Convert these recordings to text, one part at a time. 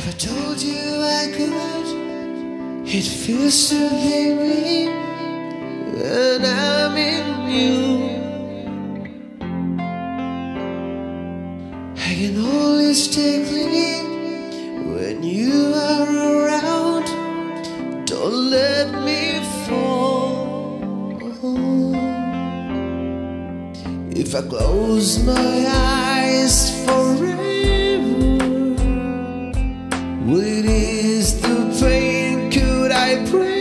Have I told you I could? It feels so baby when I'm in you. I can only stay clean when you are around. Don't let me fall. If I close my eyes forever, it ease the pain? Could I breathe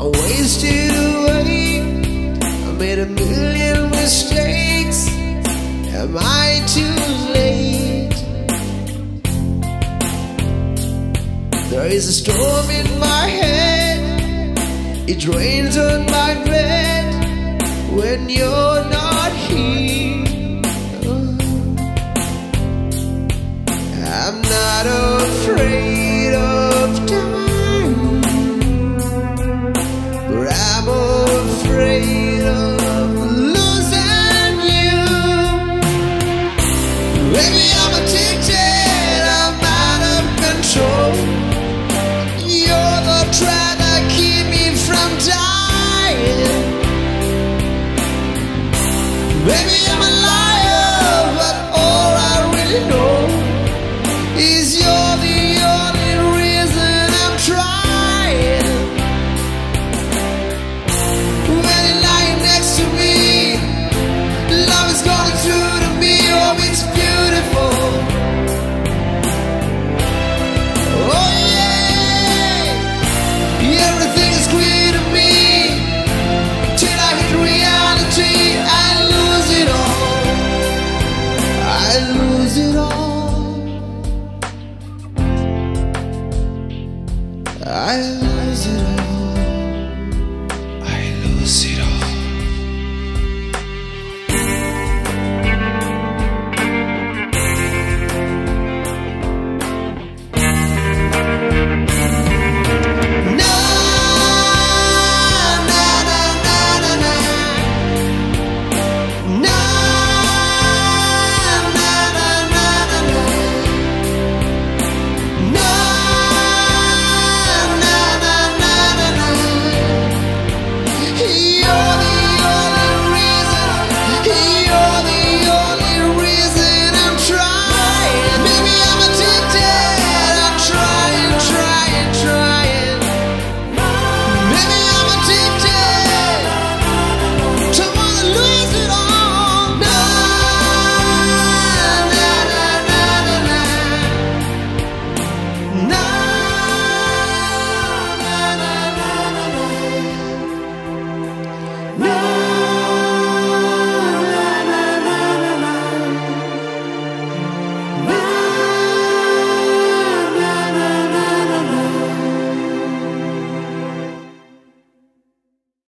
I wasted away. I made a million mistakes. Am I too late? There is a storm in my head. It rains on my bed when you're not here. I'm not afraid. politics. I lose it all. I lose it all.